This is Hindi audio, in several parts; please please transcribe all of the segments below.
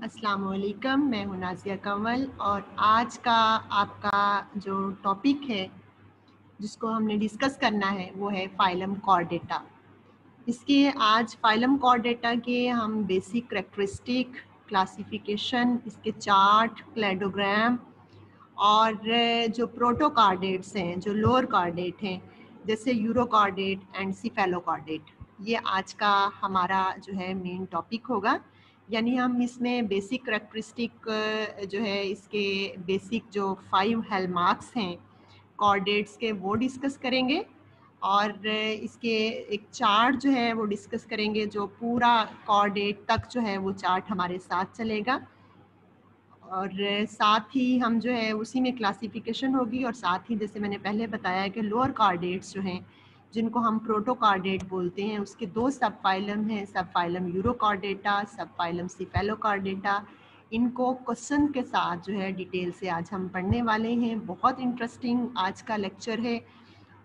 अस्सलाम वालेकुम मैं हूँ नाजिया कंवल और आज का आपका जो टॉपिक है, जिसको हमने डिस्कस करना है, वो है फाइलम कॉर्डेटा इसके आज फाइलम कॉर्डेटा के हम बेसिक करेक्टरिस्टिक क्लासिफिकेशन इसके चार्ट क्लेडोग्राम और जो प्रोटोकार्डेट्स हैं, जो लोअर कार्डेट हैं, जैसे यूरोकार्डेट एंड सिफेलोकार्डेट ये आज का हमारा जो है मेन टॉपिक होगा। यानी हम इसमें बेसिक करेक्टरिस्टिक जो है, इसके बेसिक जो फाइव हेलमार्क्स हैं कॉर्डेट्स के, वो डिस्कस करेंगे और इसके एक चार्ट जो है, वो डिस्कस करेंगे, जो पूरा कॉर्डेट तक जो है, वो चार्ट हमारे साथ चलेगा। और साथ ही हम जो है, उसी में क्लासिफिकेशन होगी और साथ ही जैसे मैंने पहले बताया कि लोअर कार्डेट्स जो हैं जिनको हम प्रोटोकार्डेट बोलते हैं, उसके दो सब फाइलम हैं सब फाइलम यूरोकार्डेटा सब फाइलम सिफेलोकार्डेटा इनको क्वेश्चन के साथ जो है डिटेल से आज हम पढ़ने वाले हैं। बहुत इंटरेस्टिंग आज का लेक्चर है।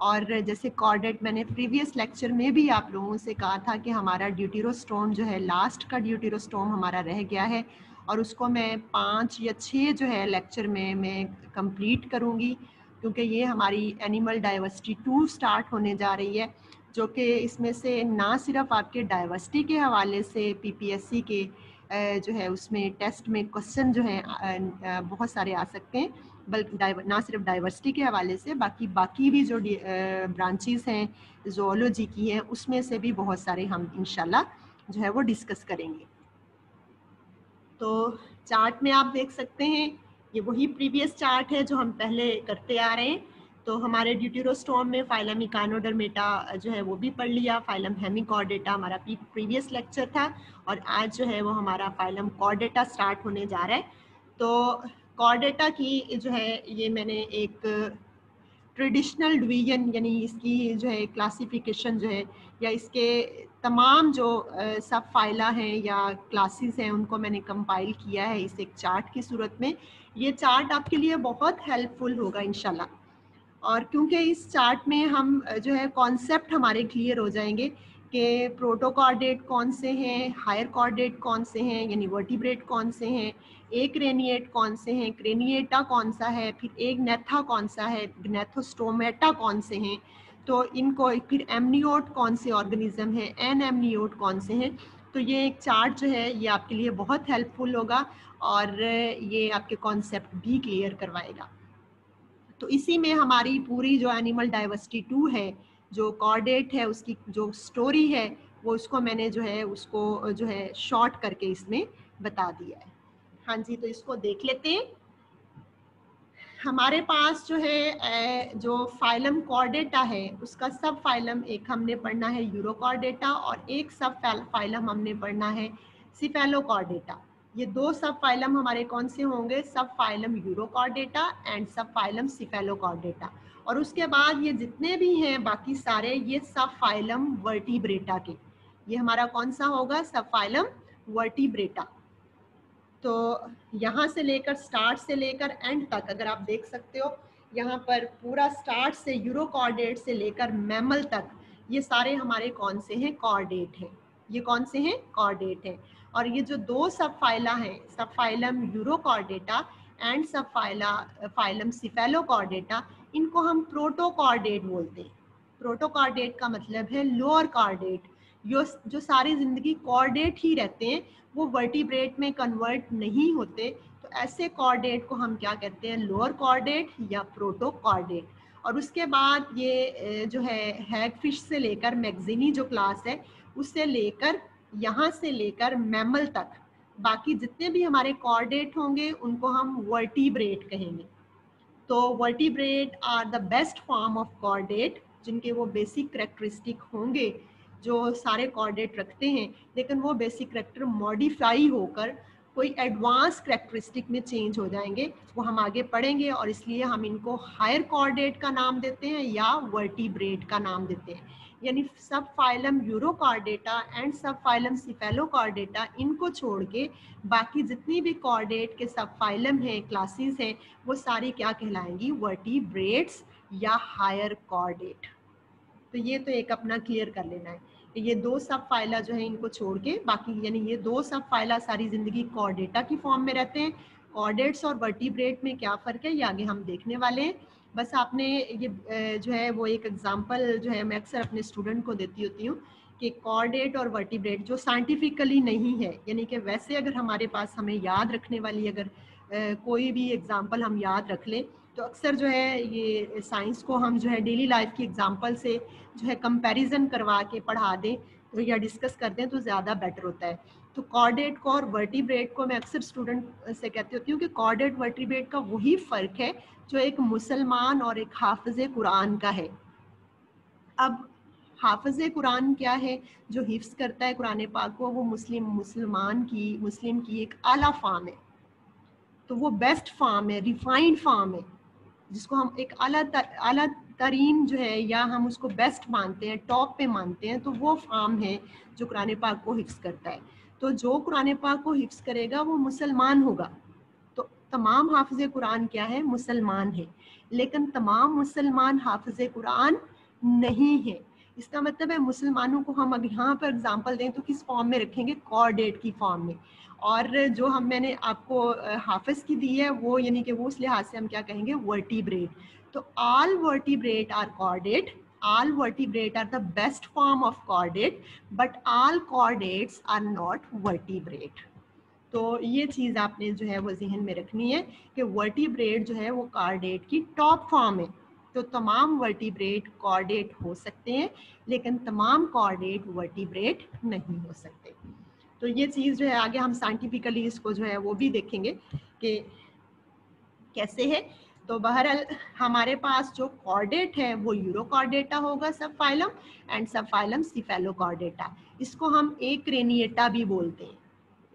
और जैसे कॉर्डेट मैंने प्रीवियस लेक्चर में भी आप लोगों से कहा था कि हमारा ड्यूटीरोस्टोम जो है लास्ट का ड्यूटीरोस्टोम हमारा रह गया है। और उसको मैं पाँच या छः जो है लेक्चर में, मैं कंप्लीट करूँगी। क्योंकि ये हमारी एनिमल डाइवर्सिटी टू स्टार्ट होने जा रही है, जो कि इसमें से ना सिर्फ़ आपके डाइवर्सिटी के हवाले से पीपीएससी के जो है उसमें टेस्ट में क्वेश्चन जो हैं बहुत सारे आ सकते हैं, बल्कि ना सिर्फ़ डाइवर्सिटी के हवाले से, बाकी बाकी भी जो ब्रांचेस हैं जोलॉजी की हैं, उसमें से भी बहुत सारे हम इनशाला जो है वो डिस्कस करेंगे। तो चार्ट में आप देख सकते हैं ये वही प्रीवियस चार्ट है जो हम पहले करते आ रहे हैं। तो हमारे ड्यूटीरोस्टोम में फाइलम इकानोडरमेटा जो है वो भी पढ़ लिया। फाइलम हेमिकॉर्डेटा हमारा प्रीवियस लेक्चर था और आज जो है वो हमारा फाइलम कॉर्डेटा स्टार्ट होने जा रहा है। तो कॉर्डेटा की जो है ये मैंने एक ट्रेडिशनल डिवीज़न यानी इसकी जो है क्लासिफिकेशन जो है, या इसके तमाम जो सब फाइला हैं या क्लासेस हैं, उनको मैंने कंपाइल किया है इस एक चार्ट की सूरत में। ये चार्ट आपके लिए बहुत हेल्पफुल होगा इनशाला और क्योंकि इस चार्ट में हम जो है कॉन्सेप्ट हमारे क्लियर हो जाएँगे कि प्रोटोकॉर्डेट कौन से हैं हायर कॉर्डेट कौन से हैं, यानी वर्टिब्रेट कौन से हैं, एक क्रेनिएट कौन से हैं क्रेनिएटा कौन सा है, फिर एक नेथा कौन सा है नेथोस्टोमेटा कौन से हैं तो इनको, फिर एमनियोट कौन से ऑर्गेनिज्म हैं एन एमनियोट कौन से हैं तो ये एक चार्ट जो है, ये आपके लिए बहुत हेल्पफुल होगा और ये आपके कॉन्सेप्ट भी क्लियर करवाएगा। तो इसी में हमारी पूरी जो एनिमल डाइवर्सिटी टू है, जो कॉर्डेट है, उसकी जो स्टोरी है, वो उसको मैंने जो है, उसको जो है शॉर्ट करके इसमें बता दिया है। हाँ जी तो इसको देख लेते हैं। हमारे पास जो है जो फाइलम कॉर्डेटा है, उसका सब फाइलम एक हमने पढ़ना है यूरोकॉर्डेटा और एक सब फाइलम हमने पढ़ना है सिफेलोकॉर्डेटा ये दो सब फाइलम हमारे कौन से होंगे? Subphylum urochordata and subphylum cephalochordata और उसके बाद ये जितने भी हैं, बाकी सारे, ये सब फाइलम वर्टिब्रेटा के। ये हमारा कौन सा होगा? सब फाइलम वर्टिब्रेटा तो यहाँ से लेकर स्टार्ट से लेकर एंड तक, अगर आप देख सकते हो, यहाँ पर पूरा स्टार्ट से यूरो कॉर्डेट से लेकर मैमल तक, ये सारे हमारे कौन से हैं? कॉर्डेट हैं। ये कौन से हैं? कॉर्डेट हैं। और ये जो दो सब फाइला हैं subphylum urochordata and subphyla phylum cephalochordata इनको हम प्रोटोकॉर्डेट बोलते हैं। प्रोटोकॉर्डेट का मतलब है लोअर कॉर्डेट जो जो सारी ज़िंदगी कॉर्डेट ही रहते हैं, वो वर्टिब्रेट में कन्वर्ट नहीं होते तो ऐसे कॉर्डेट को हम क्या कहते हैं? लोअर कॉर्डेट या प्रोटो कॉर्डेट और उसके बाद ये जो है हैग फ़िश से लेकर मैगजीनी जो क्लास है, उससे लेकर, यहाँ से लेकर मैमल तक, बाकी जितने भी हमारे कॉर्डेट होंगे, उनको हम वर्टिब्रेट कहेंगे। तो vertebrate are the best form of chordate जिनके वो बेसिक करेक्टरिस्टिक होंगे जो सारे कॉर्डेट रखते हैं, लेकिन वो बेसिक करेक्टर मॉडिफाई होकर कोई एडवांस करेक्टरिस्टिक में चेंज हो जाएँगे, वो हम आगे पढ़ेंगे और इसलिए हम इनको हायर कॉर्डेट का नाम देते हैं या वर्टिब्रेट का नाम देते हैं। यानी subphylum urochordata and subphylum cephalochordata इनको छोड़ के बाकी जितनी भी कॉर्डेट के सब फाइलम हैं क्लासेस हैं, वो सारी क्या कहलाएँगी? वर्टिब्रेट्स या हायर कॉर्डेट तो ये तो एक अपना क्लियर कर लेना है। ये दो सब फाइला जो है इनको छोड़ के, बाकी यानी ये दो सब फाइला सारी ज़िंदगी कॉर्डेटा की फॉर्म में रहते हैं। कॉर्डेट्स और वर्टिब्रेट में क्या फ़र्क है, ये आगे हम देखने वाले हैं। बस आपने ये जो है वो एक एग्जांपल जो है मैं अक्सर अपने स्टूडेंट को देती होती हूँ कि कॉर्डेट और वर्टिब्रेट जो साइंटिफिकली नहीं है, यानी कि वैसे अगर हमारे पास हमें याद रखने वाली अगर कोई भी एग्ज़ाम्पल हम याद रख लें तो अक्सर जो है ये साइंस को हम जो है डेली लाइफ की एग्जांपल से जो है कंपैरिजन करवा के पढ़ा दें तो या डिस्कस कर दें तो ज़्यादा बेटर होता है। तो कॉर्डेट को और वर्टिब्रेट को मैं अक्सर स्टूडेंट से कहती होती हूँ कि कॉर्डेट वर्टिब्रेट का वही फ़र्क है जो एक मुसलमान और एक हाफज कुरान का है। अब हाफज कुरान क्या है? जो हिफ्स करता है कुरान पाक को, वो मुस्लिम, मुसलमान की, मुस्लिम की एक आला फार्म है। तो वो बेस्ट फार्म है रिफाइंड फार्म है। जिसको हम एक अला अला तरीन जो है या हम उसको बेस्ट मानते हैं टॉप पे मानते हैं तो वो फार्म है जो कुरान पाक को हिफ्स करता है। तो जो कुरान पाक को हिफ्स करेगा, वो मुसलमान होगा। तो तमाम हाफज कुरान क्या है? मुसलमान है। लेकिन तमाम मुसलमान हाफज कुरान नहीं है। इसका मतलब है मुसलमानों को हम अगर यहाँ पर एग्जांपल दें तो किस फॉर्म में रखेंगे? कॉर्डेट की फॉर्म में। और जो हम, मैंने आपको हाफिज की दी है, वो यानी कि वो उस लिहाज से हम क्या कहेंगे? वर्टिब्रेट तो all vertebrate are chordate all vertebrate are the best form of chordate but all chordates are not vertebrate. तो ये चीज़ आपने जो है वो जहन में रखनी है कि वर्टिब्रेट जो है वो कार्डेट की टॉप फॉर्म है। तो तमाम वर्टिब्रेट कॉर्डेट हो सकते हैं, लेकिन तमाम कॉर्डेट वर्टिब्रेट नहीं हो सकते। तो ये चीज़ जो है, आगे हम साइंटिफिकली इसको जो है, वो भी देखेंगे कि कैसे है। तो बहरहाल, हमारे पास जो कॉर्डेट है, वो यूरोकॉर्डेटा होगा सब फाइलम एंड सब फाइलम सिफेलोकॉर्डेटा इसको हम एक क्रेनिएटा भी बोलते हैं।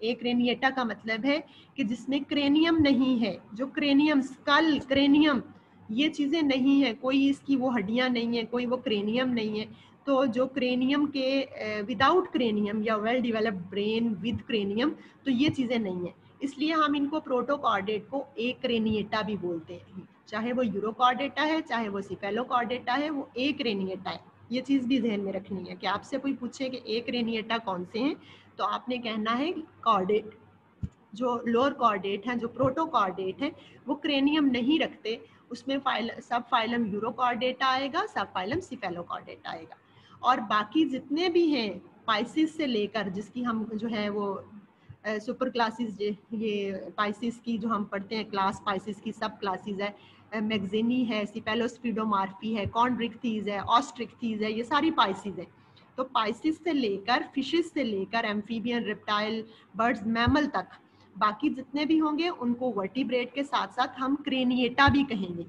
एक क्रेनिएटा का मतलब है कि जिसमें क्रेनियम नहीं है, जो क्रेनियम स्कल क्रेनियम ये चीज़ें नहीं है, कोई इसकी वो हड्डियाँ नहीं है, कोई वो क्रेनियम नहीं है। तो जो क्रेनियम के विदाउट क्रेनियम या well developed brain with cranium तो ये चीज़ें नहीं है। इसलिए हम इनको प्रोटोकॉर्डेट को एक क्रेनिएटा भी बोलते हैं। चाहे वो यूरोकॉर्डेटा है, चाहे वो सिफेलोकॉर्डेटा है, वो एक रेनिएटा है। ये चीज़ भी जहन में रखनी है कि आपसे कोई पूछे कि एक रेनिएटा कौन से हैं तो आपने कहना है कॉर्डेट जो लोअर कॉर्डेट हैं, जो प्रोटोकॉर्डेट हैं, वो क्रेनियम नहीं रखते। उसमें फ़ाइल, सब फाइलम यूरोकॉर्डेटा आएगा, सब फाइलम सिफेलोकॉर्डेटा आएगा। और बाकी जितने भी हैं पाइसिस से लेकर, जिसकी हम जो है वो सुपर क्लासेस ये पाइसिस की जो हम पढ़ते हैं क्लास पाइसिस की सब क्लासेस है मैगजीनी है सिपेलोस्पीडोमार्फी है कॉन्ड्रिक्थीज है ऑस्ट्रिक्थीज है, ये सारी पाइसिस है। तो पाइसिस से लेकर फिशेस से लेकर एम्फीबियन रिप्टाइल बर्ड्स मैमल तक बाकी जितने भी होंगे, उनको वर्टिब्रेट के साथ साथ हम क्रेनिएटा भी कहेंगे।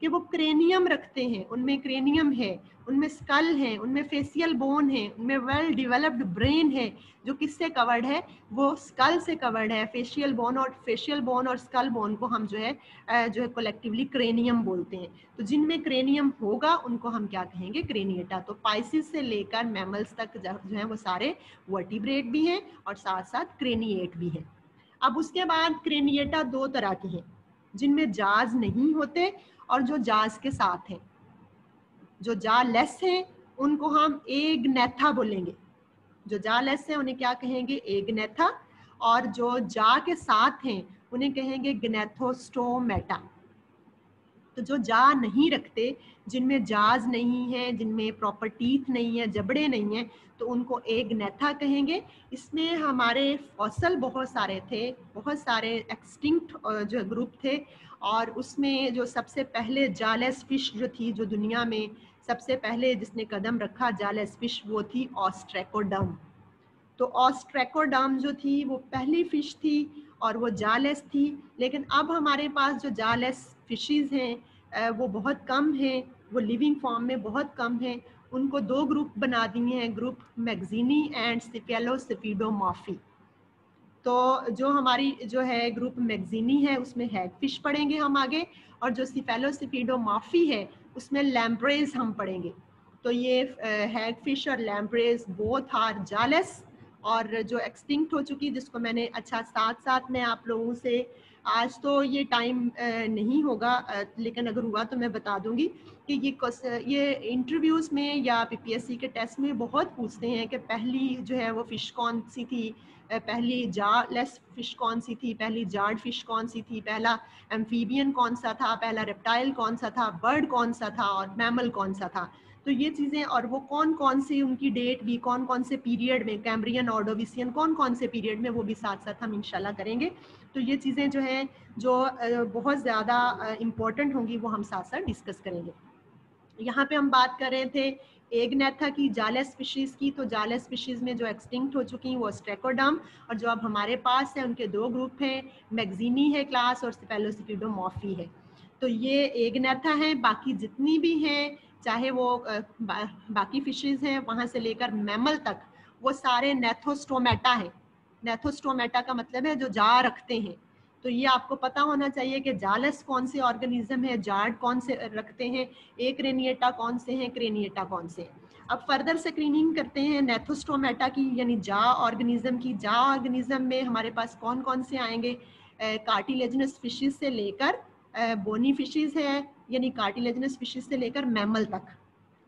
कि वो क्रेनियम रखते हैं, उनमें क्रेनियम है, उनमें स्कल है, उनमें फेसियल बोन है, उनमें वेल डिवेलप्ड ब्रेन है, जो किससे कवर्ड है? वो स्कल से कवर्ड है। फेशियल बोन और फेशियल बोन और स्कल बोन को हम जो है जो है कलेक्टिवली क्रेनियम बोलते हैं। तो जिनमें क्रेनियम होगा, उनको हम क्या कहेंगे? क्रेनिएटा तो पाइसिस से लेकर मैमल्स तक जो है वो सारे वर्टिब्रेट भी हैं और साथ साथ क्रेनिएट भी हैं। अब उसके बाद क्रेनिएटा दो तरह के हैं, जिनमें जाज नहीं होते और जो जाज के साथ हैं। जो जा लेस हैं, उनको हम एग नेथा बोलेंगे। जो जा लेस हैं, उन्हें क्या कहेंगे? एग नेथा और जो जा के साथ हैं, उन्हें कहेंगे गनेथोस्टोमेटा। तो जो जा नहीं रखते, जिनमें जाज नहीं है, जिनमें प्रॉपर टीथ नहीं है, जबड़े नहीं है तो उनको एक नेथा कहेंगे। इसमें हमारे फॉसल बहुत सारे थे, बहुत सारे एक्सटिंक्ट जो ग्रुप थे, और उसमें जो सबसे पहले जालेस फ़िश जो थी, जो दुनिया में सबसे पहले जिसने कदम रखा जालेस फ़िश वो थी ऑस्ट्रेकोडम तो ऑस्ट्रेकोडम जो थी, वो पहली फ़िश थी और वो जालेस थी, लेकिन अब हमारे पास जो जालेस फिशेस हैं वो बहुत कम हैं, वो लिविंग फॉर्म में बहुत कम हैं। उनको दो ग्रुप बना दिए हैं ग्रुप मैगजीनी एंड सिफेलोसिफिडोमॉफी तो जो हमारी, जो है ग्रुप मैगजीनी है, उसमें हैग फ़िश पढ़ेंगे हम आगे और जो सिफेलोसिफिडोमॉफी है, उसमें लैम्ब्रेज हम पढ़ेंगे। तो ये हैग फ़िश और लैम्ब्रेज बोथ आर जालस और जो एक्सटिंक्ट हो चुकी जिसको मैंने अच्छा साथ साथ मैं आप लोगों से आज तो ये टाइम नहीं होगा लेकिन अगर हुआ तो मैं बता दूँगी कि ये ये इंटरव्यूज़ में या पीपीएससी के टेस्ट में बहुत पूछते हैं कि पहली जो है वो फ़िश कौन सी थी पहली जा लेस फ़िश कौन सी थी, पहली जार्ड फ़िश कौन सी थी, पहला एम्फीबियन कौन सा था, पहला रेप्टाइल कौन सा था बर्ड कौन सा था और मैमल कौन सा था। तो ये चीज़ें और वो कौन कौन सी उनकी डेट भी, कौन कौन से पीरियड में कैम्ब्रियन ऑर्डोविसियन कौन कौन से पीरियड में वो भी साथ साथ हम इंशाल्लाह करेंगे। तो ये चीज़ें जो हैं जो बहुत ज़्यादा इम्पोर्टेंट होंगी वो हम साथ साथ डिस्कस करेंगे। यहाँ पे हम बात कर रहे थे एग नेथा की जाले स्पीशीज़ की तो जाले स्पीशीज़ में जो एक्सटिंक्ट हो चुकी हैं वो स्ट्रेकोडम और जो अब हमारे पास है उनके दो ग्रुप हैं मैगजीनी है क्लास और सिपेलोसिपिडोमॉफी है। तो ये एग नेथा है बाकी जितनी भी हैं चाहे वो बा, बाकी फिशेज हैं वहाँ से लेकर मैमल तक वो सारे नेथोस्टोमेटा है। नेथोस्टोमेटा का मतलब है जो जा रखते हैं। तो ये आपको पता होना चाहिए कि जालस कौन से ऑर्गेनिज्म है, जार्ड कौन से रखते हैं एक क्रेनिएटा कौन से हैं, क्रेनिएटा कौन से हैं। अब फर्दर स्क्रीनिंग करते हैं नेथोस्टोमेटा की, यानी जा ऑर्गेनिज्म की। जा ऑर्गेनिज्म में हमारे पास कौन कौन से आएँगे? कार्टिलेजनस फिशेज से लेकर बोनी फिशेज है, यानी कार्टिलेजनस फिशेज से लेकर मैमल तक।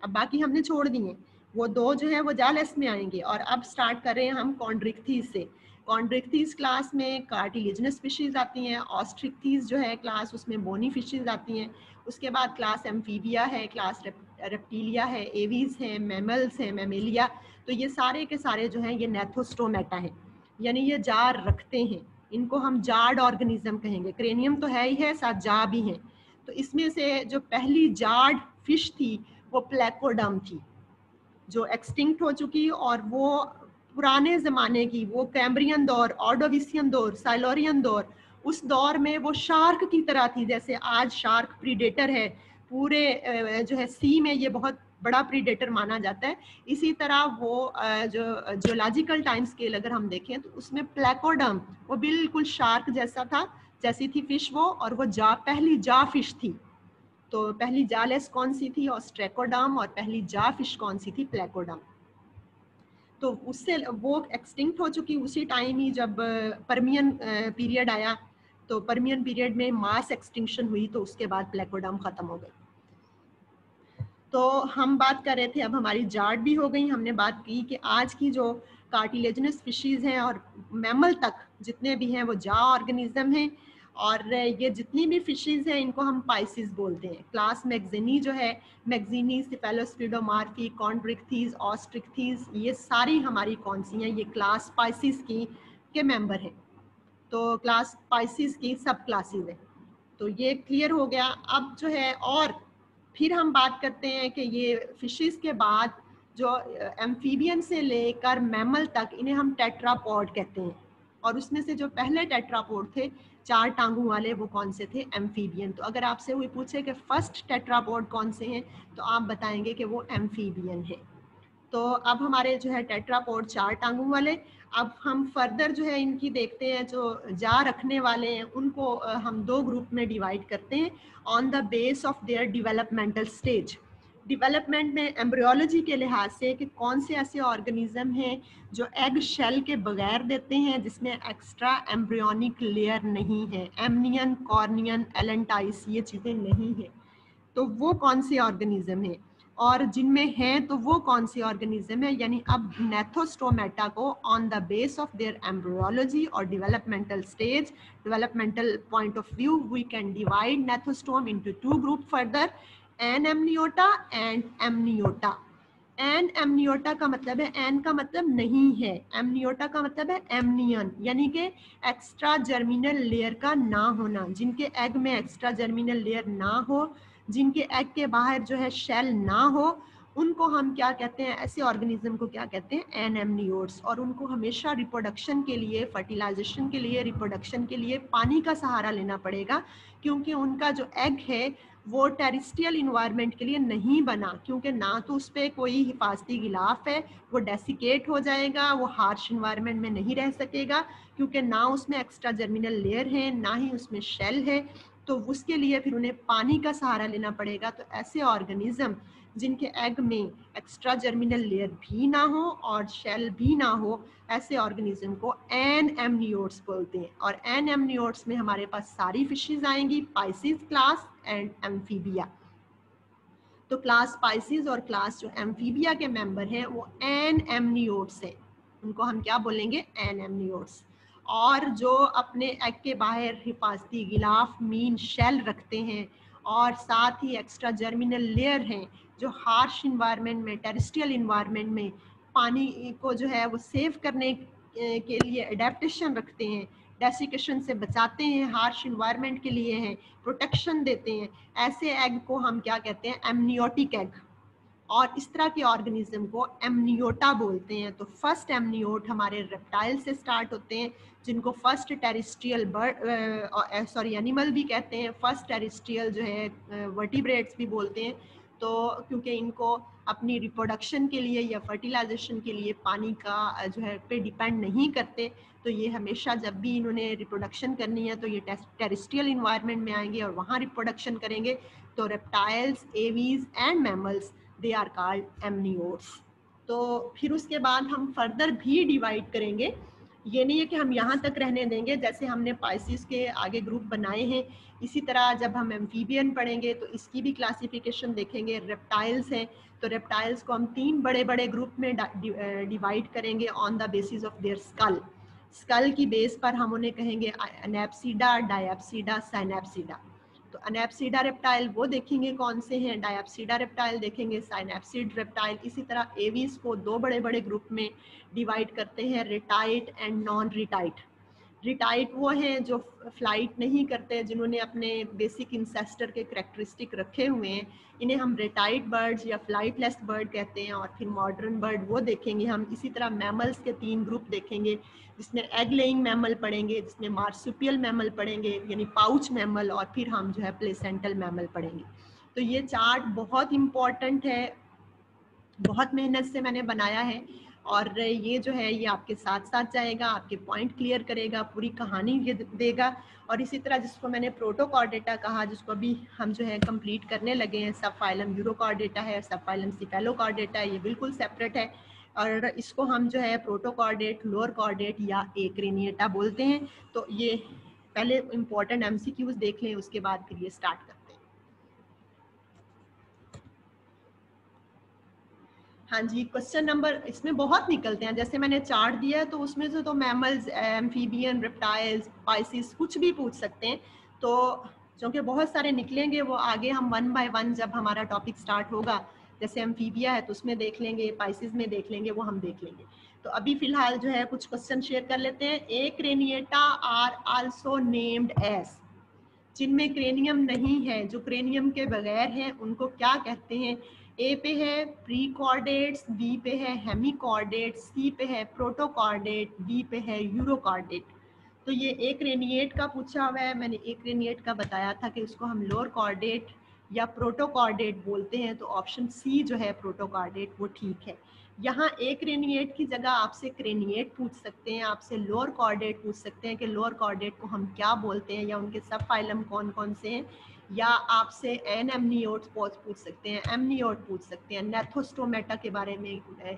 अब बाकी हमने छोड़ दिए। वो दो जो है, वो जालस में आएँगे। और अब स्टार्ट कर रहे हैं हम कॉन्ड्रिक्थीज से। कॉन्ड्रिक्थीज क्लास में कार्टिलेजनस फिशेज आती हैं ऑस्ट्रिक्थीज जो है क्लास उसमें बोनी फिशेज आती हैं, उसके बाद क्लास एम्फीबिया है, क्लास रेप्टीलिया है, एवीज हैं, मेमल्स हैं, मेमेलिया तो ये सारे के सारे जो हैं ये नेथोस्टोमेटा हैं, यानी ये जार रखते हैं, इनको हम जार्ड ऑर्गेनिज्म कहेंगे, क्रेनियम तो है ही है, साथ जा भी हैं तो इसमें से जो पहली जार्ड फ़िश थी वो प्लेकोडम थी, जो एक्सटिंक्ट हो चुकी और वो पुराने ज़माने की, वो कैम्ब्रियन दौर ऑर्डोविसियन दौर, साइलोरियन दौर, उस दौर में वो शार्क की तरह थी, जैसे आज शार्क प्रीडेटर है। पूरे जो है, सी में ये बहुत बड़ा प्रीडेटर माना जाता है। इसी तरह वो जो, जियोलॉजिकल टाइम स्केल अगर हम देखें तो उसमें प्लेकोडम वो बिल्कुल शार्क जैसा था, जैसी थी फ़िश वो, और वो जा, पहली जा फ़िश थी। तो पहली जालेस कौन सी थी? ऑस्ट्रेकोडम और पहली जा फ़िश कौन सी थी? प्लेकोडम तो उससे वो एक्सटिंक्ट हो चुकी उसी टाइम ही जब परमियन पीरियड आया तो परमियन पीरियड में मास एक्सटिंक्शन हुई तो उसके बाद प्लेकोडम ख़त्म हो गई। तो हम बात कर रहे थे, अब हमारी जाट भी हो गई, हमने बात की कि आज की जो कार्टिलेजनस फिशीज़ हैं और मैमल तक जितने भी हैं, वो जा ऑर्गेनिज्म हैं और ये जितनी भी फिशेज हैं, इनको हम पाइसिस बोलते हैं। क्लास मैगजीनी जो है मैगजीनी सिफेलोस्पिडोमार्फी कॉन्ड्रिक्थीज ऑस्ट्रिक्थीज ये सारी हमारी कौन सी हैं? ये क्लास पाइसिस की, के मेंबर हैं। तो क्लास पाइसिस की सब क्लासेस हैं। तो ये क्लियर हो गया। अब जो है, और फिर हम बात करते हैं कि ये फिशेस के बाद जो एम्फीबियन से लेकर मैमल तक, इन्हें हम टेट्रापॉड कहते हैं। और उसमें से जो पहले टेट्रापोड थे चार टांगों वाले, वो कौन से थे? एम्फीबियन तो अगर आपसे वही पूछे कि फ़र्स्ट टेट्रापोड कौन से हैं तो आप बताएँगे कि वो एम्फीबियन है। तो अब हमारे जो है टेट्रापोड चार टांगों वाले, अब हम फर्दर जो है इनकी देखते हैं, जो जा रखने वाले हैं, उनको हम दो ग्रुप में डिवाइड करते हैं। On the base of their developmental stage development में एम्ब्रियोलॉजी के लिहाज से कि कौन से ऐसे ऑर्गेनिज्म हैं जो एग शेल के बगैर देते हैं, जिसमें एक्स्ट्रा एम्ब्रियोनिक लेयर नहीं है। एमनियन कॉर्नियन एलेंटाइस ये चीज़ें नहीं है। तो वो कौन से ऑर्गेनिज्म हैं? और जिनमें हैं तो वो कौन सी ऑर्गेनिज्म है? यानी अब नेथोस्टोमेटा को on the base of their embryology और developmental stage developmental point of view we can divide gnathostome into two group further anamniota and amniota anamniota का मतलब है एन का मतलब नहीं है. एमनियोटा का मतलब है एमनियन यानी कि एक्स्ट्रा जर्मिनल लेयर का ना होना, जिनके एग में एक्स्ट्रा जर्मिनल लेयर ना हो, जिनके एग के बाहर जो है शेल ना हो, उनको हम क्या कहते हैं? ऐसे ऑर्गेनिज्म को क्या कहते हैं? एन एमनियोट्स और उनको हमेशा रिप्रोडक्शन के लिए फर्टिलाइजेशन के लिए रिप्रोडक्शन के लिए पानी का सहारा लेना पड़ेगा, क्योंकि उनका जो एग है वो टेरिस्टियल इन्वायरमेंट के लिए नहीं बना, क्योंकि ना तो उस पर कोई हिफाजती गिलाफ है, वो डेसिकेट हो जाएगा, वो हार्श इन्वायरमेंट में नहीं रह सकेगा, क्योंकि ना उसमें एक्स्ट्रा जर्मिनल लेयर है, ना ही उसमें शेल है तो उसके लिए फिर उन्हें पानी का सहारा लेना पड़ेगा। तो ऐसे ऑर्गेनिज्म जिनके एग में एक्स्ट्रा जर्मिनल लेयर भी ना हो और शेल भी ना हो, ऐसे ऑर्गेनिज्म को एन एमनियोट्स बोलते हैं। और एन एमनियोट्स में हमारे पास सारी फिशेज आएँगी पाइसिस क्लास एंड एम्फीबिया तो क्लास स्पाइसिस और क्लास जो एम्फीबिया के मेंबर हैं, वो एन एमनियोट्स है। उनको हम क्या बोलेंगे? एन एमनियोट्स और जो अपने एग के बाहर हिफाजती गिलाफ मीन शेल रखते हैं, और साथ ही एक्स्ट्रा जर्मिनल लेयर हैं, जो हार्श इन्वायरमेंट में टेरिस्ट्रियल इन्वायरमेंट में पानी को जो है, वो सेव करने के लिए अडेप्टेशन रखते हैं। डेसिकेशन से बचाते हैं हार्श इन्वायरमेंट के लिए हैं प्रोटेक्शन देते हैं। ऐसे एग को हम क्या कहते हैं? एमनियोटिक एग और इस तरह के ऑर्गेनिज्म को एमनियोटा बोलते हैं। तो फ़र्स्ट एमनियोट हमारे रेप्टाइल से स्टार्ट होते हैं, जिनको first terrestrial bird sorry animal भी कहते हैं। फ़र्स्ट टेरिस्ट्रियल जो है वर्टिब्रेट्स भी बोलते हैं। तो क्योंकि इनको अपनी रिप्रोडक्शन के लिए या फर्टिलाइजेशन के लिए पानी का जो है, पे डिपेंड नहीं करते तो ये हमेशा जब भी इन्होंने रिप्रोडक्शन करनी है तो ये टेरिस्ट्रियल इन्वायरमेंट में आएँगे और वहाँ रिप्रोडक्शन करेंगे। तो reptiles aves and mammals they are called amniotes तो फिर उसके बाद हम फर्दर भी डिवाइड करेंगे। ये नहीं है कि हम यहाँ तक रहने देंगे, जैसे हमने पाइसिस के आगे ग्रुप बनाए हैं। इसी तरह जब हम एम्फीबियन पढ़ेंगे तो इसकी भी क्लासिफिकेशन देखेंगे। रेप्टाइल्स हैं तो रेप्टाइल्स को हम तीन बड़े बड़े ग्रुप में डिवाइड करेंगे on the basis of their skull skull की बेस पर हम उन्हें कहेंगे अनेप्सीडा डायप्सीडा साइनेप्सीडा तो अनेप्सीडा रेप्टाइल वो देखेंगे कौन से हैं? डायप्सीडा रेप्टाइल देखेंगे साइनेप्सिड रेप्टाइल इसी तरह एवीज को दो बड़े बड़े ग्रुप में डिवाइड करते हैं रिटाइट एंड नॉन रिटाइट रिटाइट वो हैं जो फ़्लाइट नहीं करते, जिन्होंने अपने बेसिक इंसेस्टर के करेक्टरिस्टिक रखे हुए हैं, इन्हें हम रिटायर्ड बर्ड्स या फ़्लाइट फ्लाइटलेस बर्ड कहते हैं और फिर मॉडर्न बर्ड वो देखेंगे। हम इसी तरह मैमल्स के तीन ग्रुप देखेंगे, जिसमें एग लेइंग मैमल पढ़ेंगे जिसमें मार्सुपियल मैमल पढ़ेंगे यानी पाउच मैमल और फिर हम जो है प्लेसेंटल मैमल पढ़ेंगे तो ये चार्ट बहुत इंपॉर्टेंट है, बहुत मेहनत से मैंने बनाया है। और ये जो है, ये आपके साथ साथ जाएगा, आपके पॉइंट क्लियर करेगा, पूरी कहानी ये देगा। और इसी तरह जिसको मैंने प्रोटोकॉर्डेटा कहा, जिसको अभी हम जो है कंप्लीट करने लगे हैं सब फाइलम यूरोकॉर्डेटा है सब फाइलम सिफेलोकॉर्डेटा है, ये बिल्कुल सेपरेट है। और इसको हम जो है प्रोटोकॉर्डेट लोअर कॉर्डेट या एक्रेनिएटा बोलते हैं। तो ये पहले इम्पोर्टेंट एम देख लें, उसके बाद फिर ये स्टार्ट करते हैं जी क्वेश्चन नंबर इसमें बहुत निकलते हैं। जैसे मैंने चार्ट दिया है तो उसमें से तो मैमल्स एम्फीबियन रिप्टाइल्स पाइसिस कुछ भी पूछ सकते हैं। तो क्योंकि बहुत सारे निकलेंगे, वो आगे हम वन बाय वन जब हमारा टॉपिक स्टार्ट होगा, जैसे एम्फीबिया है तो उसमें देख लेंगे पाइसिस में देख लेंगे, वो हम देख लेंगे। तो अभी फ़िलहाल जो है, कुछ क्वेश्चन शेयर कर लेते हैं। Acraniata are also named as जिनमें क्रेनियम नहीं है, जो क्रेनियम के बगैर हैं, उनको क्या कहते हैं? ए पे है प्री कॉर्डेट्स बी पे है हेमी कॉर्डेट सी पे है प्रोटोकॉर्डेट, डी पे है यूरोकॉर्डेट। तो ये एक रेनिएट का पूछा हुआ है, मैंने एक रेनिएट का बताया था कि उसको हम लोअर कॉर्डेट या प्रोटोकॉर्डेट बोलते हैं तो ऑप्शन सी जो है प्रोटोकॉर्डेट, वो ठीक है। यहाँ एक रेनिएट की जगह आपसे क्रेनिएट पूछ सकते हैं, आपसे लोअर कॉर्डेट पूछ सकते हैं कि लोअर कॉर्डेट को हम क्या बोलते हैं या उनके सब फाइलम कौन कौन से हैं। या आपसे एन एमनियोट पूछ सकते हैं एमनियोट पूछ सकते हैं नेथोस्टोमेटा के बारे में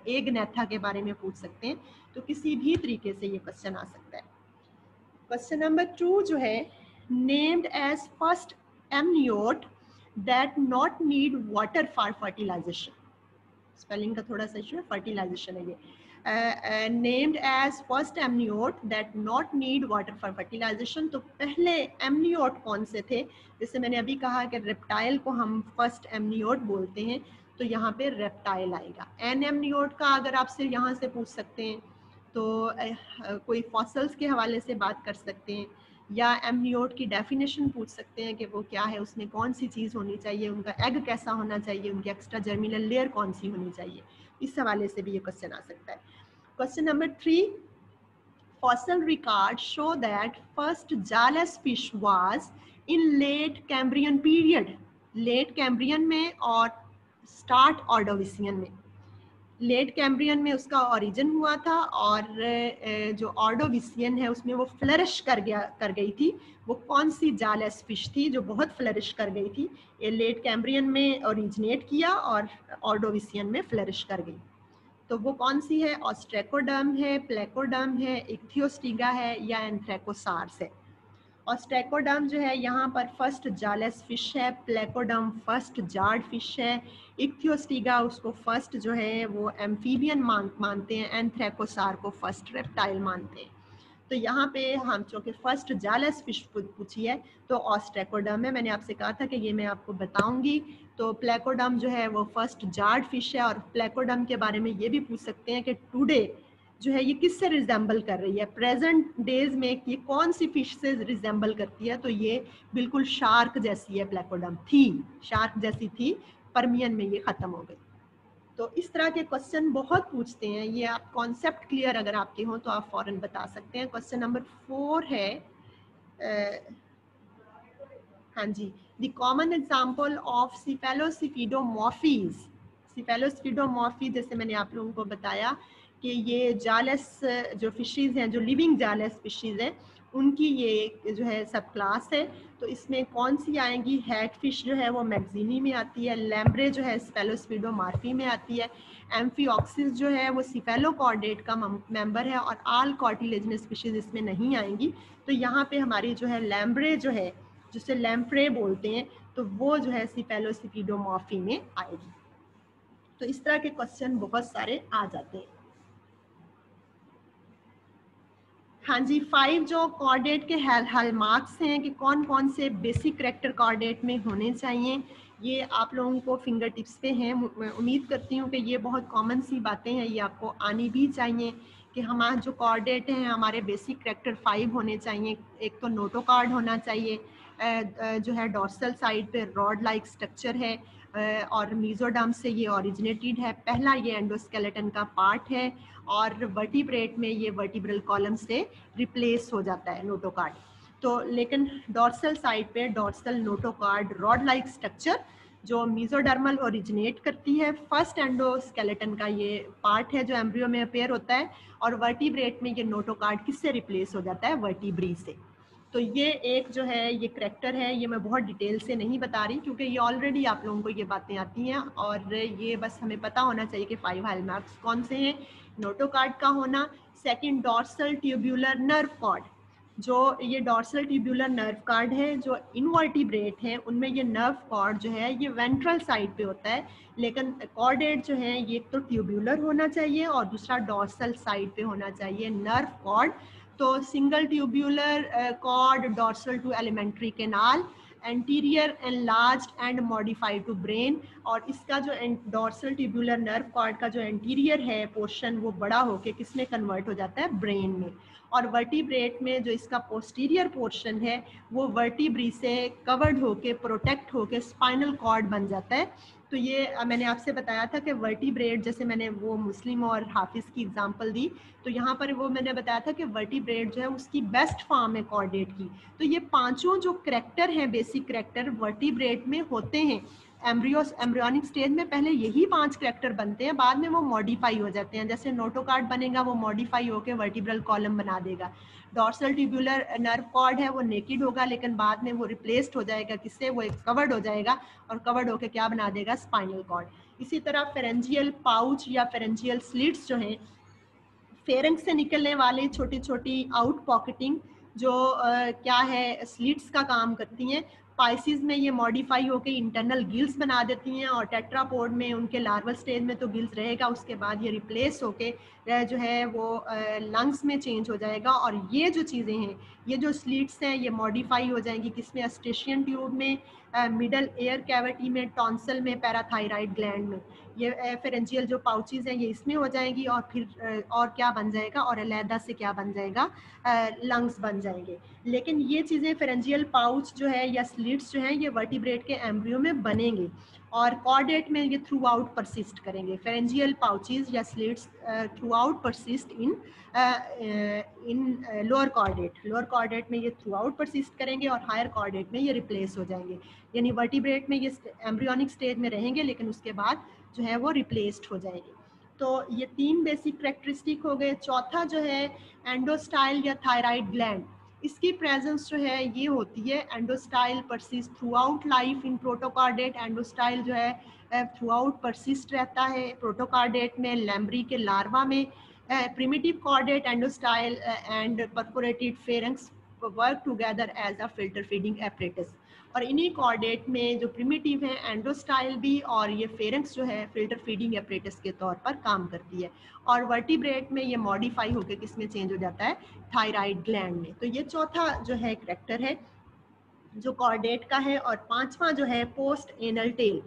एग नेथा के बारे में पूछ सकते हैं तो किसी भी तरीके से ये क्वेश्चन आ सकता है। क्वेश्चन नंबर टू जो है named as first amniote that not need water for fertilization spelling का थोड़ा सा इशू fertilization है ये। Named as first amniote that not need water for fertilization तो पहले एमनियोट कौन से थे? जैसे मैंने अभी कहा कि रेप्टाइल को हम फ़र्स्ट एमनियोट बोलते हैं तो यहाँ पे रेप्टाइल आएगा। एन एमनियोट का अगर आपसे यहाँ से पूछ सकते हैं तो uh, कोई फॉसल्स के हवाले से बात कर सकते हैं या एमनियोट की डेफिनेशन पूछ सकते हैं कि वो क्या है उसमें कौन सी चीज़ होनी चाहिए उनका एग कैसा होना चाहिए उनकी एक्स्ट्रा जर्मिनल लेयर कौन सी होनी चाहिए। इस हवाले से भी ये क्वेश्चन आ सकता है। Question number three fossil record show that first jawless fish was in late Cambrian period late Cambrian में और स्टार्ट ऑर्डोविशियन में। लेट कैम्ब्रियन में उसका ओरिजिन हुआ था और जो ऑर्डोविसियन है उसमें वो फ्लरिश कर गया, कर गई थी। वो कौन सी जालस फ़िश थी जो बहुत फ्लरिश कर गई थी? ये लेट कैम्ब्रियन में ओरिजिनेट किया और ऑर्डोविसियन में फ्लरिश कर गई। तो वो कौन सी है? ऑस्ट्रेकोडम है प्लेकोडम है, इक्थियोस्टिगा है या एंथ्रेकोसार्स है। ऑस्ट्रेकोडम जो है, यहाँ पर फ़र्स्ट जालस फ़िश है प्लेकोडम फ़र्स्ट जार्ड फ़िश है इक्थियोस्टिगा उसको फ़र्स्ट जो है, वो एम्फीबियन मान, मानते हैं एंथ्रेकोसार को फ़र्स्ट रेप्टाइल मानते हैं। तो यहाँ पे हम चूँकि फ़र्स्ट जालस फ़िश पूछी है तो ऑस्ट्रेकोडम है, मैंने आपसे कहा था कि ये मैं आपको बताऊँगी। तो प्लेकोडम जो है, वो फ़र्स्ट जार्ड फ़िश है, और प्लेकोडम के बारे में ये भी पूछ सकते हैं कि टुडे जो है, ये किससे रिजेंबल कर रही है? प्रेजेंट डेज़ में ये कौन सी फ़िश से रिजेंबल करती है? तो ये बिल्कुल शार्क जैसी है प्लेकोडम थी शार्क जैसी थी परमियन में ये ख़त्म हो गई। तो इस तरह के क्वेश्चन बहुत पूछते हैं। ये आप कॉन्सेप्ट क्लियर अगर आपके हों तो आप फॉरन बता सकते हैं। क्वेश्चन नंबर फोर है हाँ जी the common example of cephalaspidomorphis cephalaspidomorphi जैसे मैंने आप लोगों को बताया कि ये जालस, जो फिशेज़ हैं, जो लिविंग जालस फिशेज़ हैं, उनकी ये जो है सब क्लास है। तो इसमें कौन सी आएँगी? हैट फ़िश जो है वो मैगजीनी में आती है लैम्ब्रे जो है स्पेलोस्पीडोमार्फी में आती है एम्फीऑक्सिस जो है वो सिफेलोकॉर्डेट का मेंबर है और आल कॉटिलेजनस फिशेज इसमें नहीं आएँगी। तो यहाँ पे हमारी जो है लैम्ब्रे जो है, जिसे लैम्प्रे बोलते हैं तो वो जो है सिफेलोसिपीडोमॉर्फी में आएगी। तो इस तरह के क्वेश्चन बहुत सारे आ जाते हैं। हाँ जी फाइव जो कॉर्डेट के हल मार्क्स हैं कि कौन कौन से बेसिक करेक्टर कॉर्डेट में होने चाहिए, ये आप लोगों को फिंगर टिप्स पे हैं। मैं उम्मीद करती हूँ कि ये बहुत कॉमन सी बातें हैं, ये आपको आनी भी चाहिए कि हमारा जो कॉर्डेट हैं, हमारे बेसिक करेक्टर फाइव होने चाहिए। एक तो नोटो कार्ड होना चाहिए जो है डॉर्सल साइड पे रॉड लाइक स्ट्रक्चर है और मीजोडम से ये ओरिजिनेटेड है। पहला ये एंडोस्केलेटन का पार्ट है और वर्टिब्रेट में ये वर्टिब्रल कॉलम से रिप्लेस हो जाता है नोटोकार्ड तो लेकिन डॉर्सल साइड पे dorsal notochord rod like structure जो मीजोडर्मल ओरिजिनेट करती है फ़र्स्ट एंडोस्केलेटन का ये पार्ट है जो एम्ब्रियो में अपेयर होता है और वर्टिब्रेट में ये नोटोकार्ड किससे रिप्लेस हो जाता है? वर्टिब्री से. तो ये एक जो है, ये करेक्टर है, ये मैं बहुत डिटेल से नहीं बता रही क्योंकि ये ऑलरेडी आप लोगों को ये बातें आती हैं और ये बस हमें पता होना चाहिए कि फाइव हाइल मार्क्स कौन से हैं, नोटो कार्ड का होना second dorsal tubular nerve cord जो ये डॉर्सल ट्यूब्यूलर नर्व कार्ड है, जो इनवर्टिब्रेट है, उनमें ये नर्व कॉर्ड जो है, ये वेंट्रल साइड पे होता है, लेकिन कॉर्डेट जो है, ये तो ट्यूब्यूलर होना चाहिए और दूसरा डॉर्सल साइड पे होना चाहिए नर्व कॉर्ड तो single tubular cord dorsal to alimentary canal anterior end large and modified to brain और इसका जो डॉर्सल ट्यूब्यूलर नर्व कॉर्ड का जो एंटीरियर है पोर्शन वो बड़ा होके किसमें कन्वर्ट हो जाता है? ब्रेन में और वर्टिब्रेट में जो इसका पोस्टीरियर पोर्शन है वो वर्टिब्री से कवर्ड होके प्रोटेक्ट होके स्पाइनल कॉर्ड बन जाता है। तो ये मैंने आपसे बताया था कि वर्टिब्रेड जैसे मैंने वो मुस्लिम और हाफिज़ की एग्जांपल दी तो यहाँ पर वो मैंने बताया था कि वर्टिब्रेड जो है उसकी बेस्ट फॉर्म है कॉर्डेट की। तो ये पाँचों जो करेक्टर हैं बेसिक करेक्टर वर्टिब्रेड में होते हैं। एम्ब्रियोस एम्ब्रियोनिक स्टेज में पहले यही पाँच करेक्टर बनते हैं, बाद में वो मॉडिफाई हो जाते हैं। जैसे नोटोकार्ड बनेगा, वो मॉडिफाई होकर वर्टिब्रल कॉलम बना देगा। डॉर्सल ट्यूबुलर नर्व कॉर्ड है वो नेकिड होगा लेकिन बाद में वो रिप्लेस्ड हो जाएगा किससे? वो कवर्ड हो जाएगा और कवर्ड होकर क्या बना देगा? स्पाइनल कॉर्ड इसी तरह फेरेंजियल पाउच या फेरेंजियल स्लिट्स जो हैं फेरेंग से निकलने वाले छोटी छोटी आउट पॉकेटिंग जो आ, क्या है स्लिट्स का काम करती हैं स्पाइसिस में ये मॉडिफाई होकर इंटरनल गिल्स बना देती हैं और टेट्रापोड में उनके लार्वल स्टेज में तो गिल्स रहेगा, उसके बाद ये रिप्लेस होके जो है वो लंग्स में चेंज हो जाएगा। और ये जो चीज़ें हैं, ये जो स्लीट्स हैं, ये मॉडिफाई हो जाएँगी किसमें? अस्टेशियन ट्यूब में। मिडल एयर कैविटी में टॉन्सल में पैराथायराइड ग्लैंड में। ये फेरेंजियल जो पाउचेज हैं, ये इसमें हो जाएँगी और फिर और क्या बन जाएगा? और अलहदा से क्या बन जाएगा? लंग्स बन जाएँगे। लेकिन ये चीज़ें फेरेंजियल पाउच जो है या स्लिट्स जो हैं, ये वर्टिब्रेट के एम्ब्रियो में बनेंगे। और कॉर्डेट में ये थ्रू आउट परसिस्ट करेंगे। फेरेंजियल पाउचेज या slits throughout persist in in lower chordate lower chordate में ये थ्रू आउट परसिस्ट करेंगे और हायर कॉर्डेट में ये रिप्लेस हो जाएँगे। यानी वर्टिब्रेट में ये एम्ब्रियोनिक स्टेज में रहेंगे, लेकिन उसके बाद जो है वो रिप्लेस्ड हो जाएँगे। तो ये तीन बेसिक करेक्टरिस्टिक हो गए। चौथा जो है एंडोस्टाइल या थायराइड ग्लैंड इसकी प्रेजेंस जो है, ये होती है endostyle persist throughout life in protochordate endostyle जो है थ्रू आउट परसिस्ट रहता है प्रोटोकार्डेट में लैम्बरी के लार्वा में primitive chordate endostyle and perforated pharynx work together as a filter feeding apparatus और इन्हीं कॉर्डेट में जो प्रिमिटिव है एंडोस्टाइल भी और ये फेरेंक्स जो है फ़िल्टर फीडिंग एपरेटस के तौर पर काम करती है। और वर्टिब्रेट में ये मॉडिफाई होकर किसमें चेंज हो जाता है? थायराइड ग्लैंड में। तो ये चौथा जो है करेक्टर है, जो कॉर्डेट का है और पांचवा जो है पोस्ट एनल टेल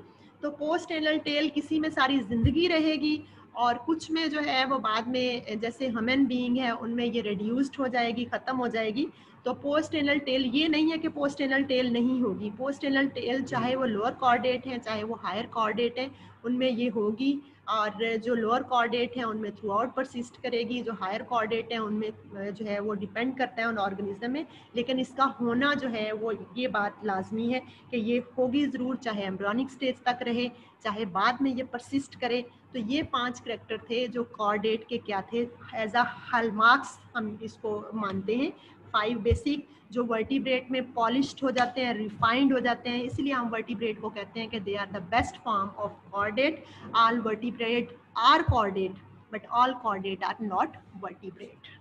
तो पोस्ट एनल टेल किसी में सारी ज़िंदगी रहेगी और कुछ में जो है वो बाद में, जैसे ह्यूमन बीइंग है, उनमें ये रिड्यूस्ड हो जाएगी, ख़त्म हो जाएगी। तो पोस्ट एनल टेल ये नहीं है कि पोस्ट एनल टेल नहीं होगी। पोस्ट एनल टेल चाहे वो लोअर कॉर्डेट है, चाहे वो हायर कॉर्डेट है, उनमें ये होगी। और जो लोअर कॉर्डेट है, उनमें थ्रू आउट परसिस्ट करेगी। जो हायर कॉर्डेट है, उनमें जो है वो डिपेंड करता है उन ऑर्गेनिज्म में। लेकिन इसका होना जो है वो, ये बात लाजमी है कि ये होगी ज़रूर, चाहे एम्ब्रॉनिक स्टेज तक रहे, चाहे बाद में ये परसिस्ट करे। तो ये पाँच करेक्टर थे जो कॉर्डेट के क्या थे? एज अ हलमार्क्स हम इसको मानते हैं। फाइव बेसिक जो वर्टिब्रेट में पॉलिश्ड हो जाते हैं रिफाइंड हो जाते हैं, इसलिए हम वर्टिब्रेट को कहते हैं कि they are the best form of chordate all vertebrate are chordate but all chordate are not vertebrate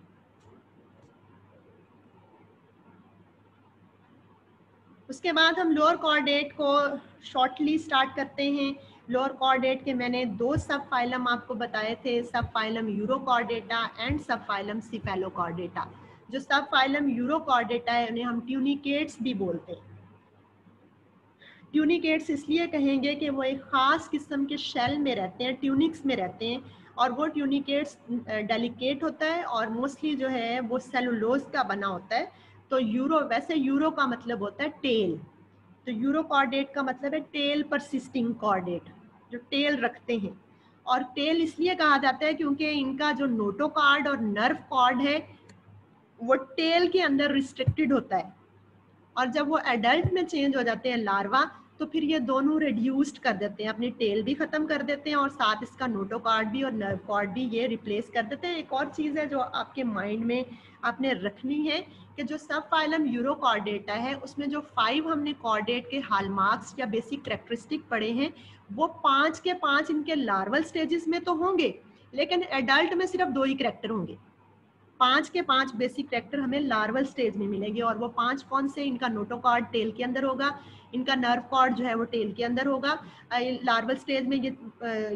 उसके बाद हम लोअर कॉर्डेट को शॉर्टली स्टार्ट करते हैं। लोअर कॉर्डेट के मैंने दो सब फाइलम आपको बताए थे subphylum urochordata and subphylum cephalochordata जो सब फाइलम यूरोकॉर्डेटा है, उन्हें हम ट्यूनिकेट्स भी बोलते हैं। ट्यूनिकेट्स इसलिए कहेंगे कि वो एक ख़ास किस्म के शेल में रहते हैं ट्यूनिक्स में रहते हैं, और वो ट्यूनिकेट्स डेलिकेट होता है, और मोस्टली जो है, वो सेलुलोज का बना होता है। तो यूरो वैसे यूरो का मतलब होता है टेल तो यूरो कॉर्डेट का मतलब है टेल परसिस्टिंग कॉर्डेट जो टेल रखते हैं। और टेल इसलिए कहा जाता है क्योंकि इनका जो नोटो कार्ड और नर्व कॉर्ड है वो टेल के अंदर रिस्ट्रिक्टेड होता है। और जब वो एडल्ट में चेंज हो जाते हैं लार्वा तो फिर ये दोनों रिड्यूस्ड कर देते हैं। अपनी टेल भी ख़त्म कर देते हैं और साथ इसका नोटो कार्ड भी और नर्व कार्ड भी ये रिप्लेस कर देते हैं। एक और चीज़ है जो आपके माइंड में आपने रखनी है कि जो सब फाइलम यूरो कॉर्डेटा है, उसमें जो फाइव हमने कॉर्डेट के हालमार्क्स या बेसिक करेक्टरिस्टिक पढ़े हैं, वो पाँच के पाँच इनके लार्वल स्टेजेस में तो होंगे, लेकिन एडल्ट में सिर्फ़ दो ही करेक्टर होंगे। पाँच के पाँच बेसिक करेक्टर हमें लार्वल स्टेज में मिलेंगे और वो पाँच कौन से? इनका नोटोकॉर्ड टेल के अंदर होगा, इनका नर्व कॉर्ड जो है वो टेल के अंदर होगा। लार्वल स्टेज में ये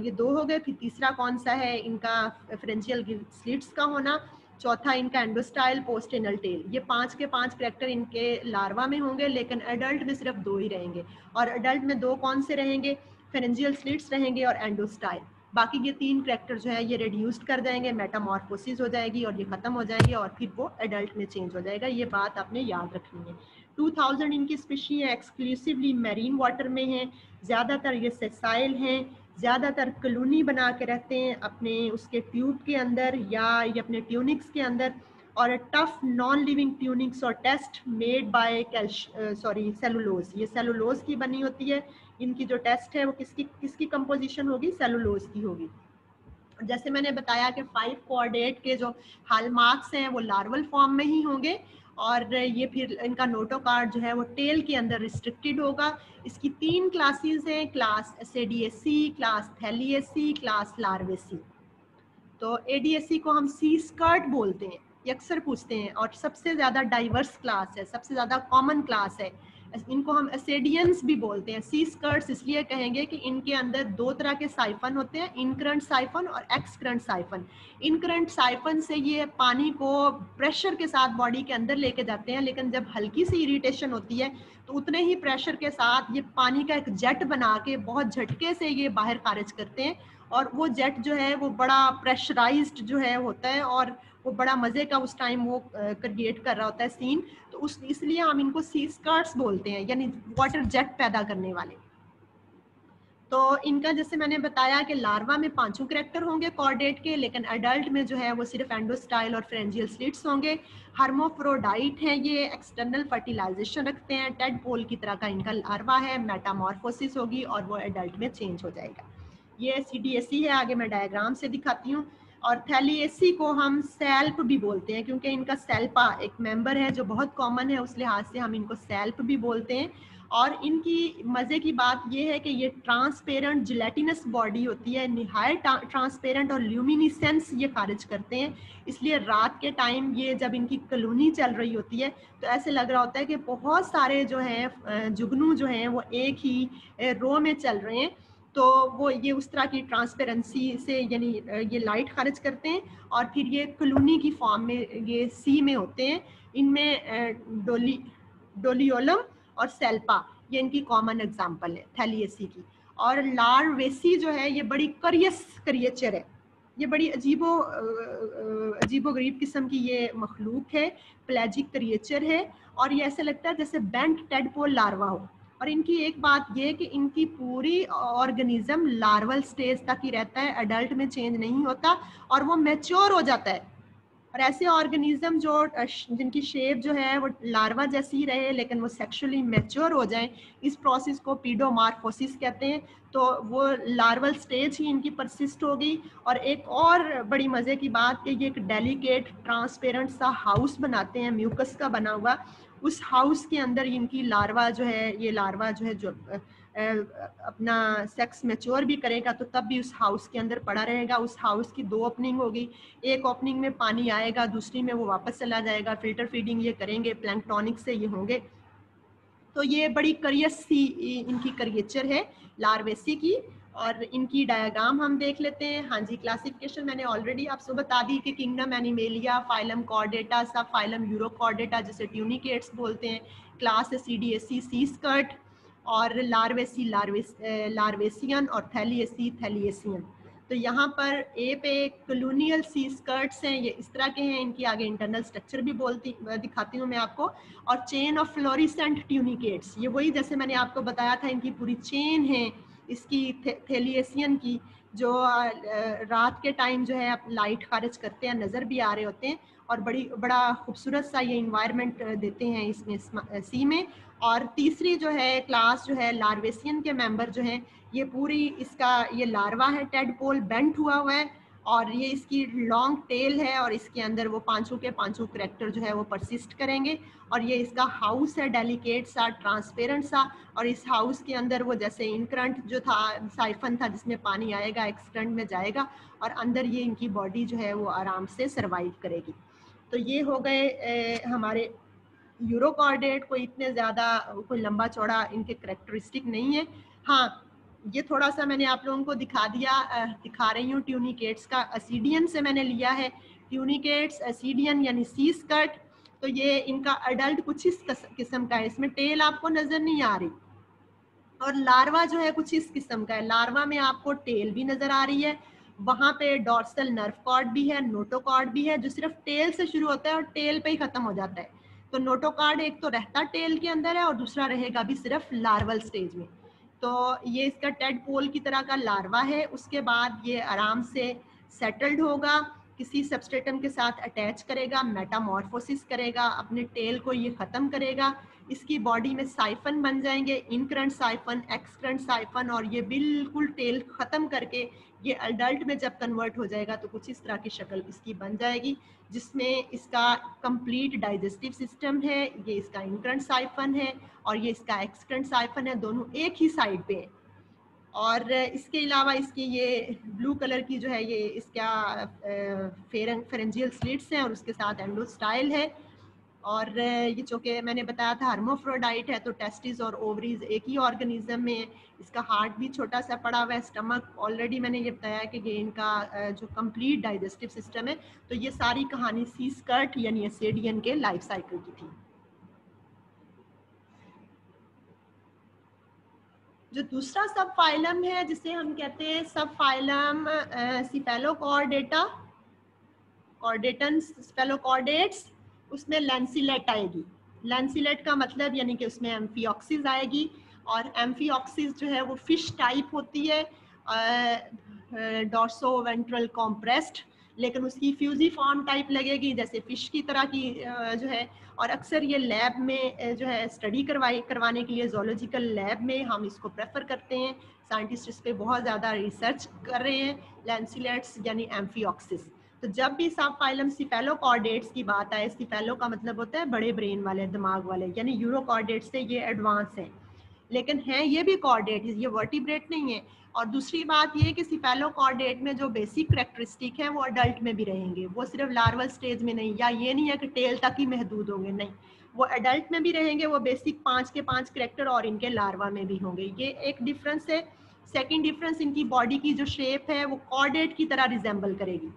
ये दो हो गए, फिर तीसरा कौन सा है? इनका फ्रेंशियल स्लिट्स का होना। चौथा इनका एंडोस्टाइल पोस्टेनल टेल ये पाँच के पाँच करेक्टर इनके लार्वा में होंगे, लेकिन एडल्ट में सिर्फ़ दो ही रहेंगे। और एडल्ट में दो कौन से रहेंगे? फेरेंजियल स्लिट्स रहेंगे और एंडोस्टाइल बाकी ये तीन करेक्टर जो है, ये रिड्यूस्ड कर जाएँगे मेटामॉर्फोसिस हो जाएगी और ये ख़त्म हो जाएगी और फिर वो एडल्ट में चेंज हो जाएगा। ये बात आपने याद रखनी है। 2000 इनकी स्पीशी है एक्सक्लूसिवली मेरीन वाटर में है। ज़्यादातर ये सेसाइल हैं। ज़्यादातर कलोनी बना के रहते हैं अपने उसके ट्यूब के अंदर या ये अपने ट्यूनिक्स के अंदर। और टफ नॉन लिविंग ट्यूनिक्स और test made by sorry cellulose ये सेलुलोज की बनी होती है। इनकी जो टेस्ट है वो किसकी किसकी कंपोजिशन होगी? सेलुलोज की होगी। जैसे मैंने बताया कि फाइव कोऑर्डिनेट के जो हाल मार्क्स हैं, वो लार्वल फॉर्म में ही होंगे और ये फिर इनका नोटो कार्ड जो है वो टेल के अंदर रिस्ट्रिक्टेड होगा। इसकी तीन क्लासेस हैं क्लास एस क्लास थैलीएसी क्लास लार्वेसी तो ए को हम सी स्कर्ट बोलते हैं, ये अक्सर पूछते हैं और सबसे ज़्यादा डाइवर्स क्लास है, सबसे ज़्यादा कॉमन क्लास है। इनको हम एसेडियंस भी बोलते हैं। सी स्कर्ट्स इसलिए कहेंगे कि इनके अंदर दो तरह के साइफन होते हैं इनकरंट साइफन और excurrent siphon incurrent siphon से ये पानी को प्रेशर के साथ बॉडी के अंदर लेके जाते हैं, लेकिन जब हल्की सी इरिटेशन होती है तो उतने ही प्रेशर के साथ ये पानी का एक जेट बना के बहुत झटके से ये बाहर खारिज करते हैं। और वो जेट जो है, वो बड़ा प्रेशराइज्ड जो है होता है और वो बड़ा मज़े का उस टाइम वो क्रिएट कर रहा होता है सीन तो उस, इसलिए हम इनको सी स्कर्ट्स बोलते हैं, यानी वाटर जेट पैदा करने वाले। तो इनका जैसे मैंने बताया कि लार्वा में पाँचों करेक्टर होंगे कॉर्डेट के, लेकिन अडल्ट में जो है वो सिर्फ़ एंडोस्टाइल और फ्रेंजियल स्लिट्स होंगे। हार्मोफ्रोडाइट है ये एक्सटर्नल फर्टिलाइजेशन रखते हैं टेड पोल की तरह का इनका लार्वा है मेटामॉर्फोसिस होगी और वो एडल्ट में चेंज हो जाएगा। ये सी डी एस सी है, आगे मैं डायग्राम से दिखाती हूँ। और थैलिएसी को हम सेल्प भी बोलते हैं, क्योंकि इनका सेल्पा एक मेंबर है जो बहुत कॉमन है, उस लिहाज से हम इनको सेल्प भी बोलते हैं। और इनकी मज़े की बात यह है कि ये ट्रांसपेरेंट जिलेटिनस बॉडी होती है निहायत ट्रांसपेरेंट और ल्यूमिनिसेंस ये खारिज करते हैं। इसलिए रात के टाइम ये जब इनकी कलोनी चल रही होती है तो ऐसे लग रहा होता है कि बहुत सारे जो हैं जुगनू जो हैं, वो एक ही रो में चल रहे हैं। तो वो ये उस तरह की ट्रांसपेरेंसी से यानी ये लाइट खारिज करते हैं और फिर ये कलोनी की फॉर्म में, ये सी में होते हैं। इनमें डोली, डोलियोलम और सेल्पा, ये इनकी कॉमन एग्ज़ाम्पल है थैलियसी की। और लार्वेसी जो है, ये बड़ी करियस करिएचर है। ये बड़ी अजीबो अजीबो गरीब किस्म की ये मखलूक है प्लेजिक करिएचर है। और ये ऐसे लगता है जैसे बेंट टेडपोल लार्वा हो। और इनकी एक बात ये कि इनकी पूरी ऑर्गेनिज्म लार्वल स्टेज तक ही रहता है अडल्ट में चेंज नहीं होता और वो मेच्योर हो जाता है। और ऐसे ऑर्गेनिज्म जो जिनकी शेप जो है, वो लार्वा जैसी ही रहे, लेकिन वो सेक्सुअली मेच्योर हो जाएँ, इस प्रोसेस को पीडोमार्फोसिस कहते हैं। तो वो लार्वल स्टेज ही इनकी परसिस्ट होगी। और एक और बड़ी मज़े की बात कि ये एक डेलिकेट ट्रांसपेरेंट सा हाउस बनाते हैं म्यूकस का बना हुआ। उस हाउस के अंदर इनकी लार्वा जो है, ये लार्वा जो है, जो अपना सेक्स मेच्योर भी करेगा तो तब भी उस हाउस के अंदर पड़ा रहेगा। उस हाउस की दो ओपनिंग होगी एक ओपनिंग में पानी आएगा, दूसरी में वो वापस चला जाएगा। फ़िल्टर फीडिंग ये करेंगे प्लैंकटॉनिक से ये होंगे। तो ये बड़ी करियस सी इनकी करिएचर है लार्वेसी की। और इनकी डायग्राम हम देख लेते हैं। हाँ जी क्लासिफिकेशन मैंने ऑलरेडी आपसे बता दी कि kingdom animalia phylum chordata subphylum urochordata जिसे ट्यूनिकेट्स बोलते हैं क्लास है C D S C sea squirt और लार्वेसी लार्वेस लार्वेसियन और थैलियसी थैलियसियन तो यहाँ पर ए पे कलोनियल सी स्कर्ट्स हैं, ये इस तरह के हैं, इनकी आगे इंटरनल स्ट्रक्चर भी बोलती दिखाती हूँ मैं आपको। और चेन ऑफ़ फ्लोरिसेंट ट्यूनिकेट्स ये वही जैसे मैंने आपको बताया था, इनकी पूरी चेन है। इसकी थे, थेलियसियन की जो रात के टाइम जो है आप लाइट खारिज करते हैं नज़र भी आ रहे होते हैं और बड़ी बड़ा खूबसूरत सा ये इन्वायरमेंट देते हैं इसमें सी में। और तीसरी जो है क्लास जो है लार्वेसियन के मेंबर जो हैं ये पूरी इसका ये लार्वा है टेड पोल बेंट हुआ हुआ है। और ये इसकी लॉन्ग टेल है और इसके अंदर वो पाँचों के पाँचों करेक्टर जो है वो परसिस्ट करेंगे और ये इसका हाउस है डेलिकेट सा ट्रांसपेरेंट सा और इस हाउस के अंदर वो जैसे इनक्रंट जो था साइफन था जिसमें पानी आएगा एक्सक्रंट में जाएगा और अंदर ये इनकी बॉडी जो है वो आराम से सर्वाइव करेगी। तो ये हो गए ए, हमारे यूरोकॉर्डेट कोई इतने ज़्यादा कोई लंबा चौड़ा इनके करेक्टरिस्टिक नहीं है। हाँ ये थोड़ा सा मैंने आप लोगों को दिखा दिया दिखा रही हूँ ट्यूनिकेट्स का। असीडियन से मैंने लिया है। ट्यूनिकेट्स असीडियन यानी सी स्कर्ट तो ये इनका अडल्ट कुछ इस किस्म का है। इसमें टेल आपको नज़र नहीं आ रही। और लार्वा जो है कुछ इस किस्म का है। लार्वा में आपको टेल भी नज़र आ रही है। वहाँ पे डॉर्सल नर्व कॉर्ड भी है नोटोकॉर्ड भी है, जो सिर्फ़ टेल से शुरू होता है और टेल पे ही ख़त्म हो जाता है। तो नोटोकॉर्ड एक तो रहता टेल के अंदर है और दूसरा रहेगा भी सिर्फ़ लार्वल स्टेज में। तो ये इसका टेड पोल की तरह का लार्वा है। उसके बाद ये आराम से सेटल्ड होगा, किसी सबस्टेटम के साथ अटैच करेगा, मेटामॉर्फोसिस करेगा, अपने टेल को ये ख़त्म करेगा। इसकी बॉडी में साइफन बन जाएँगे, इनक्रंट साइफन, एक्सक्रंट साइफन और ये बिल्कुल टेल ख़त्म करके ये अडल्ट में जब कन्वर्ट हो जाएगा तो कुछ इस तरह की शक्ल इसकी बन जाएगी, जिसमें इसका कंप्लीट डाइजेस्टिव सिस्टम है, ये इसका इंक्रंट साइफन है और ये इसका एक्सक्रंट साइफन है, दोनों एक ही साइड पे। है और इसके अलावा इसकी ये ब्लू कलर की जो है ये इसका फेरेंजियल स्लिट्स हैं और उसके साथ एंडोस्टाइल है। और ये चूँकि मैंने बताया था हार्मोफ्रोडाइट है तो टेस्टिस और ओवरीज एक ही ऑर्गेनिज्म में इसका हार्ट भी छोटा सा पड़ा हुआ है स्टमक ऑलरेडी मैंने ये बताया कि ये इनका जो कंप्लीट डाइजेस्टिव सिस्टम है तो ये सारी कहानी सी स्कर्ट यानी एसेडियन के लाइफ साइकिल की थी। जो दूसरा सब फाइलम है, जिसे हम कहते हैं सब फाइलम सिफेलोकॉर्डेटा कॉर्डेटन स्पेलोकॉर्डेट्स उसमें लेंसीलेट आएगी। लेंसीलेट का मतलब यानी कि उसमें एम्फीऑक्सीज आएगी और एम्फीऑक्सीज जो है वो फ़िश टाइप होती है डॉर्सो वेंट्रल कॉम्प्रेस्ड लेकिन उसकी फ्यूजी फॉर्म टाइप लगेगी, जैसे फ़िश की तरह की जो है, और अक्सर ये लैब में जो है स्टडी करवाई, करवाने के लिए जोलॉजिकल लैब में हम इसको प्रेफर करते हैं। साइंटिस्ट इस पर बहुत ज़्यादा रिसर्च कर रहे हैं। लेंसिलेट्स यानी एम्फीऑक्सिस तो जब भी सब फाइलम सिफेलोकॉर्डेट्स की बात आए सिफेलो का मतलब होता है बड़े ब्रेन वाले, दिमाग वाले, यानी यूरोकॉर्डेट्स से ये एडवांस हैं। लेकिन हैं ये भी कॉर्डेट ये वर्टिब्रेट नहीं है। और दूसरी बात ये कि सिफेलोकॉर्डेट में जो बेसिक करेक्टरिस्टिक हैं वो अडल्ट में भी रहेंगे। वो सिर्फ़ लार्वल स्टेज में नहीं, या ये नहीं है कि टेल तक ही महदूद होंगे, नहीं। वो एडल्ट में भी रहेंगे, वो बेसिक पाँच के पाँच करेक्टर और इनके लार्वा में भी होंगे। ये एक डिफरेंस है। सेकेंड डिफरेंस इनकी बॉडी की जो शेप है, वो कॉर्डेट की तरह रिजेंबल करेगी।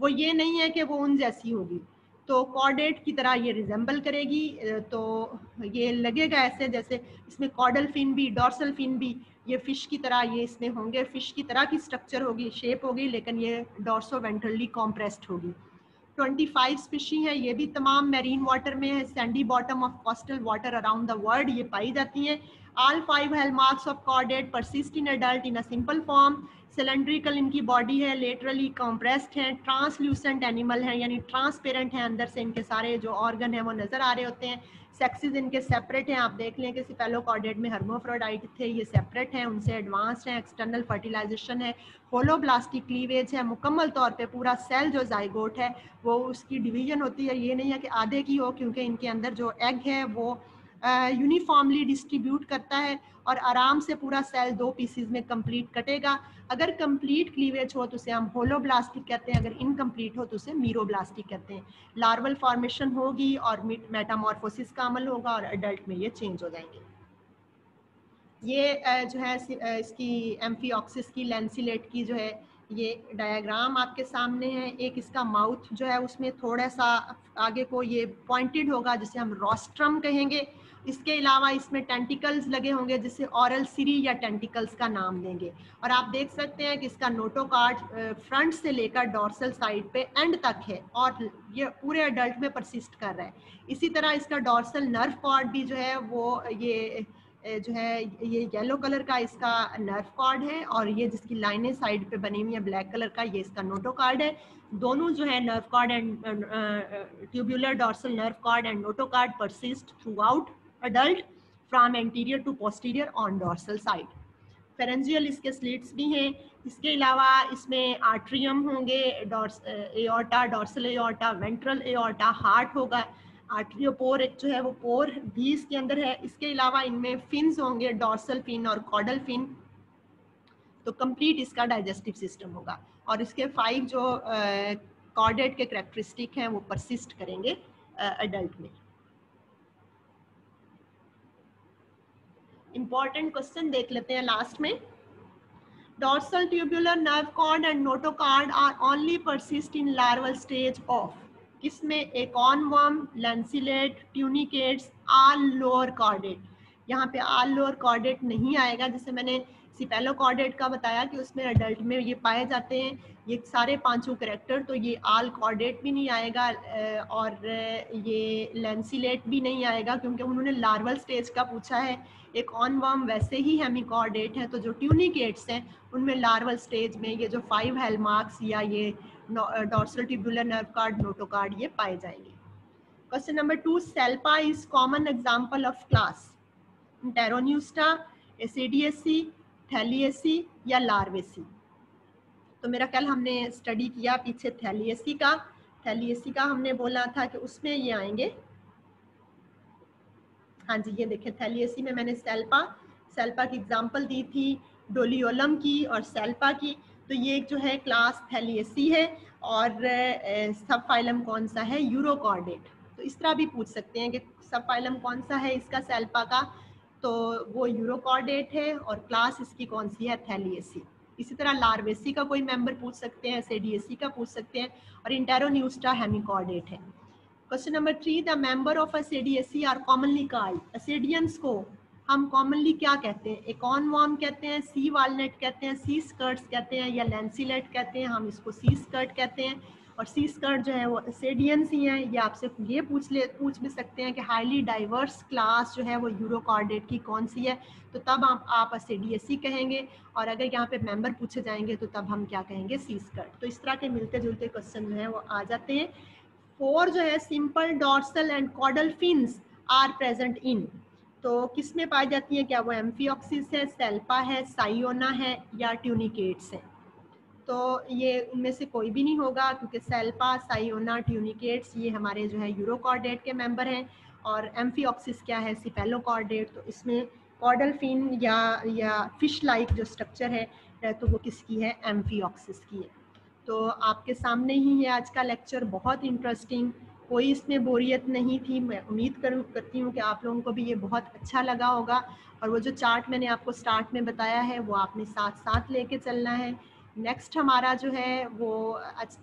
वो ये नहीं है कि वो उन जैसी होगी। तो कॉर्डेट की तरह ये रिजेंबल करेगी तो ये लगेगा ऐसे जैसे इसमें कॉडल फिन भी डॉर्सल फिन भी, ये फ़िश की तरह ये इसमें होंगे। फ़िश की तरह की स्ट्रक्चर होगी शेप होगी, लेकिन ये डॉर्सो वेंट्रली कॉम्प्रेस्ड होगी। 25 स्पीशी है, ये भी तमाम मेरीन वाटर में है sandy bottom of coastal water around the world ये पाई जाती हैं। All five hallmarks of chordate persist in adult in a simple form cylindrical इनकी बॉडी है लेटरली कॉम्प्रेस्ड है ट्रांसल्यूसेंट एनिमल है, यानी ट्रांसपेरेंट है अंदर से इनके सारे जो ऑर्गन है, वो नज़र आ रहे होते हैं। सेक्सेस इनके सेपरेट हैं, आप देख लें कि सिपेलोकॉर्डेट में हर्मोफ्रोडाइट थे, ये सेपरेट हैं, उनसे एडवांस्ड हैं एक्सटर्नल फर्टिलाइजेशन है होलोब्लास्टिक क्लीवेज है, मुकम्मल तौर पे पूरा सेल जो जाइगोट है, वो उसकी डिवीज़न होती है। ये नहीं है कि आधे की हो, क्योंकि इनके अंदर जो एग है, वो यूनिफॉर्मली डिस्ट्रीब्यूट करता है और आराम से पूरा सेल दो पीसीज में कंप्लीट कटेगा। अगर कंप्लीट क्लीवेज हो तो उसे हम होलोब्लास्टिक कहते हैं, अगर इनकम्प्लीट हो तो उसे मीरोब्लास्टिक कहते हैं। लार्वल फॉर्मेशन होगी और मेटामॉर्फोसिस का अमल होगा और अडल्ट में ये चेंज हो जाएँगे। ये जो है इसकी एम्फीऑक्सिस की लेंसिलेट की जो है, ये डायग्राम आपके सामने है। एक इसका माउथ जो है, उसमें थोड़ा सा आगे को ये पॉइंटेड होगा, जिसे हम रोस्ट्रम कहेंगे। इसके अलावा इसमें टेंटिकल्स लगे होंगे, जिसे ऑरल सीरी या टेंटिकल्स का नाम देंगे। और आप देख सकते हैं कि इसका नोटोकार्ड फ्रंट से लेकर डॉर्सल साइड पे एंड तक है और ये पूरे अडल्ट में परसिस्ट कर रहा है। इसी तरह इसका डॉर्सल नर्व कॉर्ड भी जो है, वो ये जो है, ये येलो कलर का इसका नर्व कॉर्ड है और ये जिसकी लाइनें साइड पे बनी हुई है ब्लैक कलर का ये इसका नोटो कार्ड है। दोनों जो है nerve cord and tubular dorsal nerve cord and notochord persist throughout adult from anterior to posterior on dorsal side. Pharyngeal इसके स्लिट्स भी हैं। इसके अलावा इसमें आर्ट्रियम होंगे aorta dorsal aorta ventral aorta heart होगा। आर्ट्रियोपोर जो है वो पोर भी इसके अंदर है। इसके अलावा इनमें फिन्स होंगे डॉर्सल फिन और कॉडल फिन तो कंप्लीट इसका डाइजेस्टिव सिस्टम होगा। और इसके फाइव जो कॉर्डेट के करेक्टरिस्टिक हैं वो परसिस्ट करेंगे अडल्ट में। इंपॉर्टेंट क्वेश्चन देख लेते हैं लास्ट में। Dorsal tubular nerve cord and notocard are only persist in larval stage of, किसमें acorn worm lancelet tunicates all lower chordate यहाँ पे आल लोअर कॉर्डेट नहीं आएगा, जैसे मैंने सिपेलोकॉर्डेट का बताया कि उसमें अडल्ट में ये पाए जाते हैं। ये सारे पाँचों करेक्टर तो ये आल कॉर्डेट भी नहीं आएगा और ये लेंसिलेट भी नहीं आएगा, क्योंकि उन्होंने लार्वल स्टेज का पूछा है। एक ऑन वर्म वैसे ही हेमिकॉर्डेट है तो जो ट्यूनिकेट्स हैं उनमें लार्वल स्टेज में ये जो फाइव हेलमार्क्स या ये dorsal tubular nerve cord notochord ये पाए जाएँगे। Question number two salpa is common example of class enteropneusta ascidiacea thaliacea या लार्वेसी तो मेरा कल हमने स्टडी किया पीछे थैलियसी का। थैलियसी का हमने बोला था कि उसमें ये आएँगे। हाँ जी, ये देखिए थैलियसी में मैंने सेल्पा सेल्पा की एग्जांपल दी थी, डोलियोलम की और सेल्पा की। तो ये जो है क्लास थैलियसी है और सब फाइलम कौन सा है? यूरोकॉर्डेट। तो इस तरह भी पूछ सकते हैं कि सब फाइलम कौन सा है इसका सेल्पा का? तो वो यूरोकॉर्डेट है और क्लास इसकी कौन सी है? थैलियसी इसी तरह लार्वेसी का कोई मेंबर पूछ सकते हैं सेडियसी का पूछ सकते हैं और इंटेरोन्यूस्टा हेमिकॉर्डेट है। Question number three the member of ascidiacea are commonly called ascidians को हम कॉमनली क्या कहते हैं? एकॉन वॉर्म कहते हैं सी वालनेट कहते हैं सी स्कर्ट्स कहते हैं या लेंसीलेट कहते हैं, हम इसको सी स्कर्ट कहते हैं। और सी स्कर्ट जो है वो एसेडियंस ही हैं। ये आपसे ये पूछ ले, पूछ भी सकते हैं कि हाईली डाइवर्स क्लास जो है वो यूरोकॉर्डेट की कौन सी है? तो तब आप आप असेडियसी कहेंगे और अगर यहाँ पे मेंबर पूछे जाएँगे तो तब हम क्या कहेंगे? सी स्कर्ट तो इस तरह के मिलते जुलते क्वेश्चन जो है वो आ जाते हैं। फोर जो है simple dorsal and caudal are present in तो किसमें पाई जाती हैं? क्या वो एम्फीऑक्सिस है सेल्पा है साइयोना है या ट्यूनिकेट्स है? तो ये उनमें से कोई भी नहीं होगा, क्योंकि सेल्पा साइयोना ट्यूनिकेट्स, ये हमारे जो है यूरोकॉर्डेट के मेंबर हैं और एम्फीऑक्सिस क्या है सिपेलोकॉर्डेट तो इसमें कॉर्डलफिन या या फ़िश लाइक जो स्ट्रक्चर है तो वो किसकी है? एम्फीऑक्सिस की है। तो आपके सामने ही है आज का लेक्चर बहुत इंटरेस्टिंग कोई इसमें बोरियत नहीं थी। मैं उम्मीद करूँ, करती हूँ कि आप लोगों को भी ये बहुत अच्छा लगा होगा। और वो जो चार्ट मैंने आपको स्टार्ट में बताया है, वो आपने साथ साथ लेके चलना है। नेक्स्ट हमारा जो है वो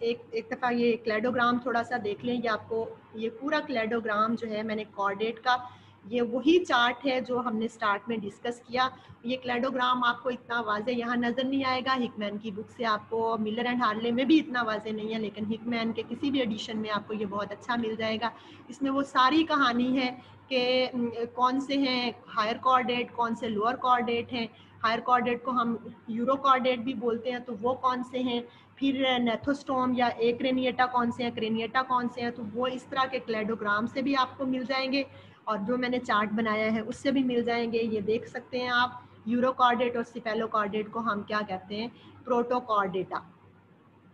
एक एक दफ़ा ये क्लेडोग्राम थोड़ा सा देख लें, ये आपको, ये पूरा क्लेडोग्राम जो है मैंने कॉर्डेट का, ये वही चार्ट है जो हमने स्टार्ट में डिस्कस किया। ये क्लेडोग्राम आपको इतना वाजे यहाँ नज़र नहीं आएगा हिकमैन की बुक से आपको मिलर एंड हार्ले में भी इतना वाजे नहीं है, लेकिन हिकमैन के किसी भी एडिशन में आपको ये बहुत अच्छा मिल जाएगा। इसमें वो सारी कहानी है कि कौन से हैं हायर कॉर्डेट कौन से लोअर कॉर्डेट हैं हायर कॉर्डेट को हम यूरो कॉर्डेट भी बोलते हैं तो वो कौन से हैं? फिर नेथोस्टोम या ए क्रेनिएटा कौन से हैं? क्रेनिएटा कौन से हैं? तो वो इस तरह के क्लेडोग्राम से भी आपको मिल जाएँगे और जो मैंने चार्ट बनाया है, उससे भी मिल जाएँगे। ये देख सकते हैं आप यूरोकॉर्डेट और सिपेलोकॉर्डेट को हम क्या कहते हैं? प्रोटोकॉर्डेटा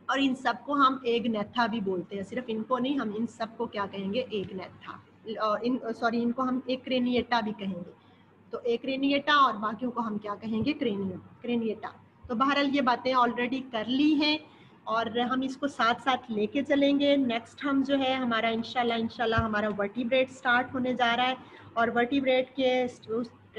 और इन सबको हम एक नेथा भी बोलते हैं। सिर्फ़ इनको नहीं, हम इन सबको क्या कहेंगे? एक नेथा। और इन, सॉरी, इनको हम एक क्रेनिएटा भी कहेंगे। तो एक क्रेनिएटा और बाकियों को हम क्या कहेंगे? क्रेनियो क्रेनिएटा तो बहरहाल ये बातें ऑलरेडी कर ली हैं और हम इसको साथ साथ लेके चलेंगे। नेक्स्ट हम जो है हमारा इनशाला इनशाला हमारा वर्टिब्रेट स्टार्ट होने जा रहा है और वर्टिब्रेट के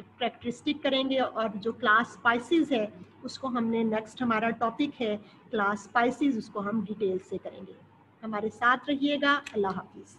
प्रैक्टिस्टिक करेंगे और जो क्लास स्पाइसिस है, उसको हमने नेक्स्ट हमारा टॉपिक है क्लास स्पाइसिस उसको हम डिटेल से करेंगे। हमारे साथ रहिएगा। अल्लाह हाफिज़।